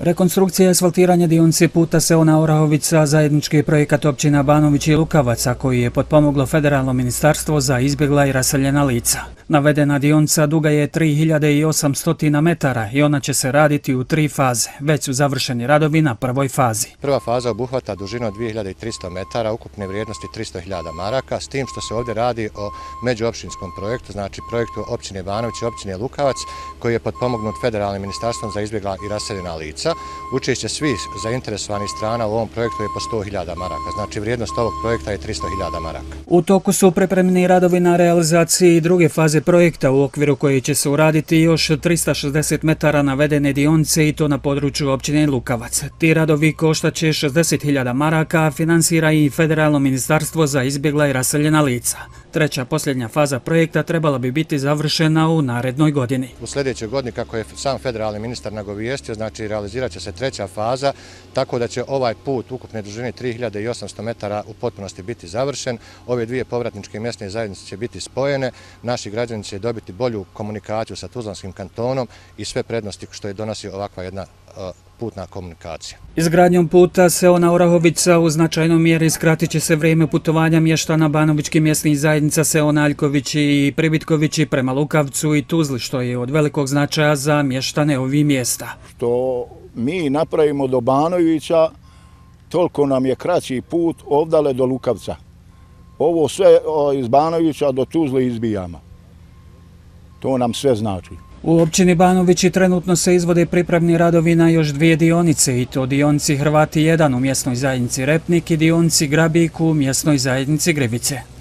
Rekonstrukcija i asfaltiranje dionce puta Seona Orahovica zajednički projekat općina Banović i Lukavaca koji je potpomoglo Federalno ministarstvo za izbjegla i raseljena lica. Navedena dionca duga je 3800 metara i ona će se raditi u tri faze. Već su završeni radovi na prvoj fazi. Prva faza obuhvata dužinu 2300 metara, ukupne vrijednosti 300.000 maraka, s tim što se ovdje radi o međuopštinskom projektu, znači projektu općine Banović i općine Lukavac, koji je potpomognut Federalnim ministarstvom za izbjegla i raseljena lica. Učešće svih zainteresovanih strana u ovom projektu je po 100.000 maraka, znači vrijednost ovog projekta je 300.000 maraka. U toku su prepremni radovi na realizaciji druge faze projekta u okviru koje će se uraditi još 360 metara navedene dionce i to na području općine Lukavac. Ti radovi koštaće 60.000 maraka, a finansira i Federalno ministarstvo za izbjegla i raseljena lica. Treća posljednja faza projekta trebala bi biti završena u narednoj godini. U sljedećoj godini, kako je sam federalni ministar nagovijestio, znači realizirat će se treća faza, tako da će ovaj put ukupne dužine 3800 metara u potpunosti biti završen. Ove dvije povratničke mjesne zajednice će biti spojene, naši građani će dobiti bolju komunikaciju sa Tuzlanskim kantonom i sve prednosti što je donosi ovakva jedna putna komunikacija. Izgradnjom puta se ona Orahovica u značajnom mjeri skratit će se vrijeme putovanja mještana Banovićkih mjesnih zajednica Seona Aljković i Pribitkovići prema Lukavcu i Tuzli, što je od velikog značaja za mještane ovih mjesta. Što mi napravimo do Banovića, toliko nam je kraći put ovdale do Lukavca. Ovo sve iz Banovića do Tuzle izbijama. To nam sve znači. U općini Banovići trenutno se izvode pripravni radovi na još dvije dionice i to dionici Hrvati 1 u mjesnoj zajednici Repnik i dionici Grabiku u mjesnoj zajednici Grevice.